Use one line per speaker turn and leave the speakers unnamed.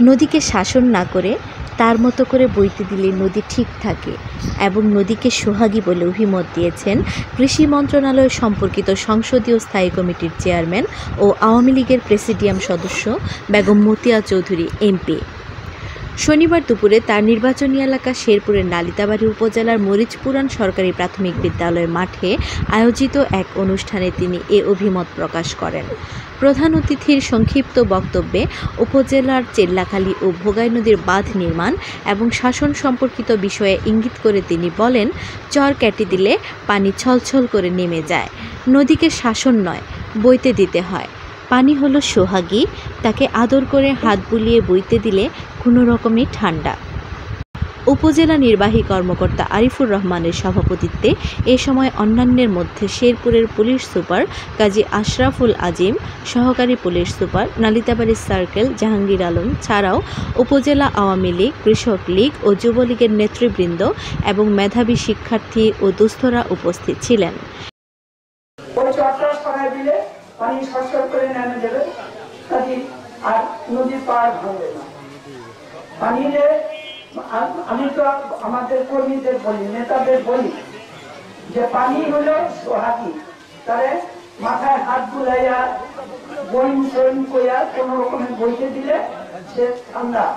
নদীকে শাসন না করে তার মতো করে বইতে দিলে নদী ঠিক থাকে এবং নদীকে সোহাগী বলে অভিমত দিয়েছেন কৃষি মন্ত্রণালয় সম্পর্কিত সংসদীয় স্থায়ী কমিটির চেয়ারম্যান ও আওয়ামী লীগের প্রেসিডিয়াম সদস্য বেগম মতিয়া চৌধুরী, এমপি। শনিবার দুপুরে তার নির্বাচনী এলাকা শেরপুরের নালিতাবাড়ী উপজেলার মরিচপুরান সরকারি প্রাথমিক বিদ্যালয়ের মাঠে আয়োজিত এক অনুষ্ঠানে তিনি এ অভিমত প্রকাশ করেন। প্রধান অতিথির সংক্ষিপ্ত বক্তব্যে উপজেলার চেল্লাখালী ও ভোগাই নদীর বাঁধ নির্মাণ এবং শাসন সম্পর্কিত বিষয়ে ইঙ্গিত করে তিনি বলেন, চর কেটে দিলে পানি ছলছল করে নেমে যায়। নদীকে শাসন নয়, বইতে দিতে হয়। পানি হলো সোহাগী, তাকে আদর করে হাত বুলিয়ে বইতে দিলে কোনো রকমই ঠান্ডা। উপজেলা নির্বাহী কর্মকর্তা আরিফুর রহমানের সভাপতিত্বে এ সময় অন্যান্যের মধ্যে শেরপুরের পুলিশ সুপার কাজী আশরাফুল আজিম, সহকারী police super Nalitabari circle Jahangir Alam ছাড়াও উপজেলা আওয়ামী লীগ, কৃষক লীগ ও যুবলীগের নেতৃবৃন্দ এবং মেধাবী শিক্ষার্থী ও দুস্থরা উপস্থিত ছিলেন।
পানি সরসর করে নেমে যাবে কাজে আর নদীর পাড় ভাঙবে না। পানিতে আ- আমি তো আমাদের কর্মীদের বলি, নেতাদের বলি যে পানি হলো সোহাগী। তাহলে মাথায় হাত বুলাইয়া বইন সইন কইয়া কোন রকমের বইতে দিলে সে ঠান্ডা।